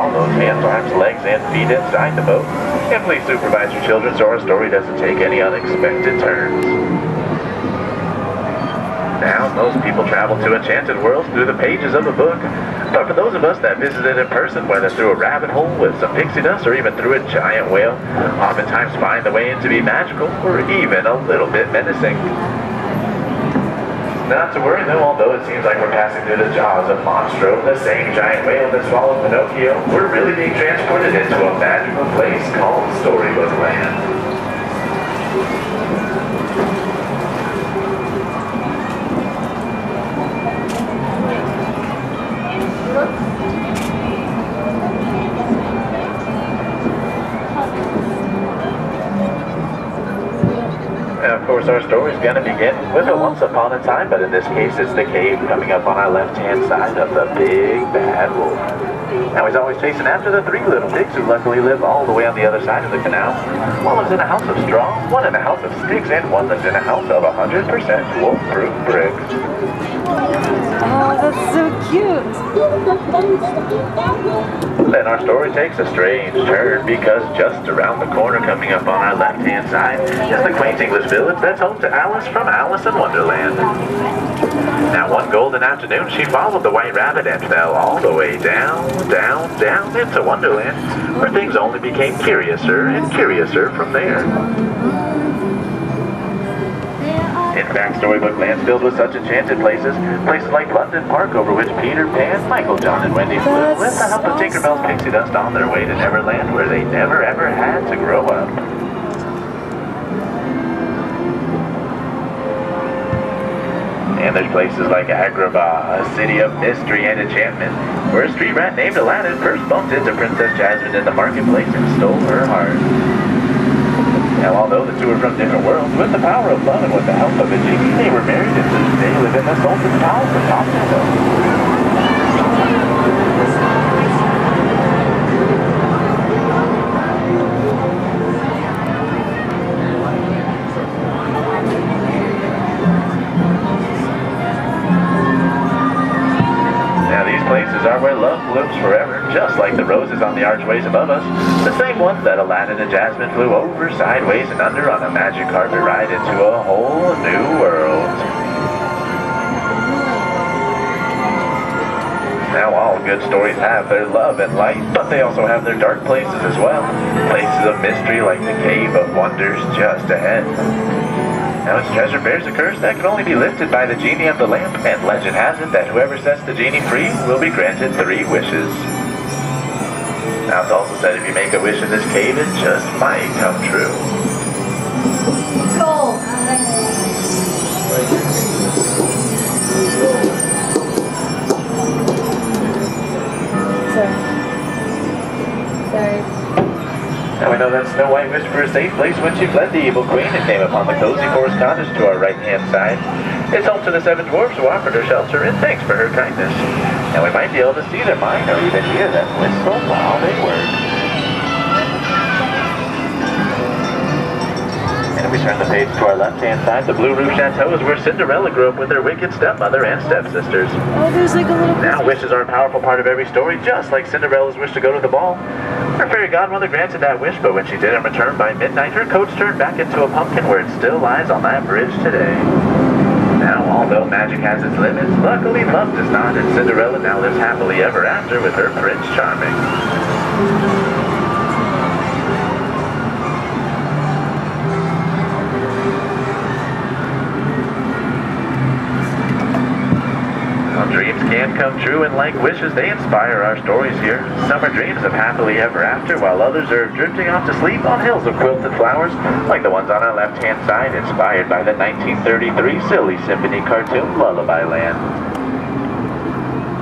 all those hands, arms, legs, and feet inside the boat. And please supervise your children so our story doesn't take any unexpected turns. Now, most people travel to enchanted worlds through the pages of a book. But for those of us that visited in person, whether through a rabbit hole with some pixie dust or even through a giant whale, oftentimes find the way in to be magical or even a little bit menacing. Not to worry though, although it seems like we're passing through the jaws of Monstro, the same giant whale that swallowed Pinocchio, we're really being transported into a magical place called Storybook Land. Our story is going to begin with a once upon a time, but in this case, it's the cave coming up on our left-hand side of the big bad wolf. Now, he's always chasing after the three little pigs who luckily live all the way on the other side of the canal. One lives in a house of straw, one in a house of sticks, and one lives in a house of 100% wolf-proof bricks. Oh, that's so cute. Then our story takes a strange turn because just around the corner coming up on our left-hand side is the quaint English village that's home to Alice from Alice in Wonderland. Now one golden afternoon she followed the white rabbit and fell all the way down, down, down into Wonderland where things only became curiouser and curiouser from there. In Storybook Land's filled with such enchanted places, places like London Park over which Peter Pan, Michael, John, and Wendy flew with the help of Tinkerbell's pixie dust on their way to Neverland where they never ever had to grow up. And there's places like Agrabah, a city of mystery and enchantment, where a street rat named Aladdin first bumped into Princess Jasmine in the marketplace and stole her heart. Now, although the two are from different worlds, with the power of love and with the help of a genie, they were married and to this live in the Sultan's palace of Topsville. Places are where love blooms forever, just like the roses on the archways above us. The same ones that Aladdin and Jasmine flew over, sideways, and under on a magic carpet ride into a whole new world. Now all good stories have their love and light, but they also have their dark places as well. Places of mystery like the Cave of Wonders just ahead. Now its treasure bears a curse that can only be lifted by the genie of the lamp, and legend has it that whoever sets the genie free will be granted three wishes. Now it's also said if you make a wish in this cave, it just might come true. Sorry. Sorry. Now we know that Snow White wished for a safe place when she fled the evil queen and came upon the cozy forest cottage to our right-hand side. It's home to the seven dwarfs who offered her shelter in thanks for her kindness. And we might be able to see their mind or even hear them whistle while they work. And we turn the page to our left-hand side. The Blue Roof Chateau is where Cinderella grew up with her wicked stepmother and stepsisters. Oh, there's like a little. Now, wishes are a powerful part of every story, just like Cinderella's wish to go to the ball. Fairy godmother granted that wish, but when she didn't return by midnight, her coach turned back into a pumpkin where it still lies on that bridge today. Now, although magic has its limits, luckily love does not, and Cinderella now lives happily ever after with her Prince Charming. Come true, and like wishes, they inspire our stories here. Some are dreams of happily ever after, while others are drifting off to sleep on hills of quilted flowers, like the ones on our left-hand side, inspired by the 1933 Silly Symphony cartoon Lullaby Land.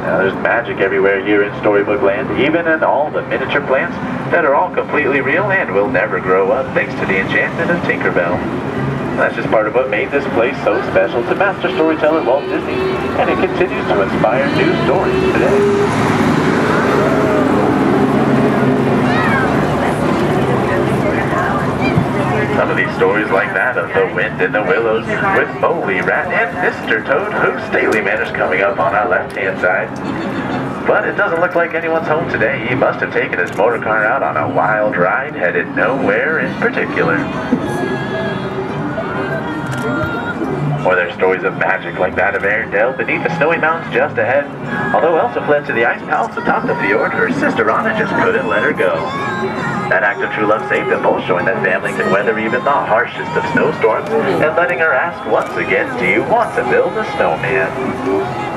Now, there's magic everywhere here in Storybook Land, even in all the miniature plants that are all completely real and will never grow up thanks to the enchantment of Tinkerbell. That's just part of what made this place so special to master storyteller Walt Disney, and it continues to inspire new stories today. Some of these stories like that of The Wind in the Willows with Moley Rat and Mr. Toad, whose stately manor's coming up on our left-hand side. But it doesn't look like anyone's home today. He must have taken his motor car out on a wild ride, headed nowhere in particular. Or there's stories of magic like that of Arendelle beneath the snowy mountains just ahead. Although Elsa fled to the ice palace atop the fjord, her sister Anna just couldn't let her go. That act of true love saved them both, showing that family can weather even the harshest of snowstorms, and letting her ask once again, do you want to build a snowman?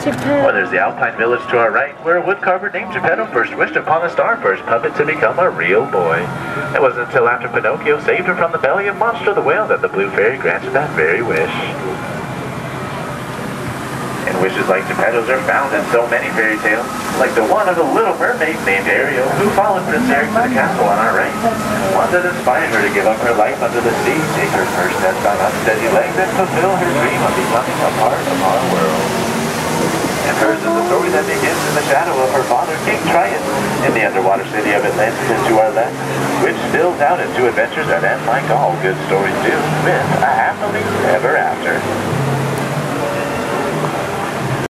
Or there's the Alpine village to our right, where a woodcarver named Geppetto first wished upon a starburst puppet to become a real boy. It wasn't until after Pinocchio saved her from the belly of Monstro the whale that the Blue Fairy granted that very wish. And wishes like Geppetto's are found in so many fairy tales, like the one of the little mermaid named Ariel, who followed Prince Eric to the castle on our right. One that inspired her to give up her life under the sea, take her first steps on unsteady legs, and fulfill her dream of becoming a part of our world. And hers is the story that begins in the shadow of her father, King Triton, in the underwater city of Atlantica to our left, which spills out into adventures that end like all good stories do, with a happily ever after.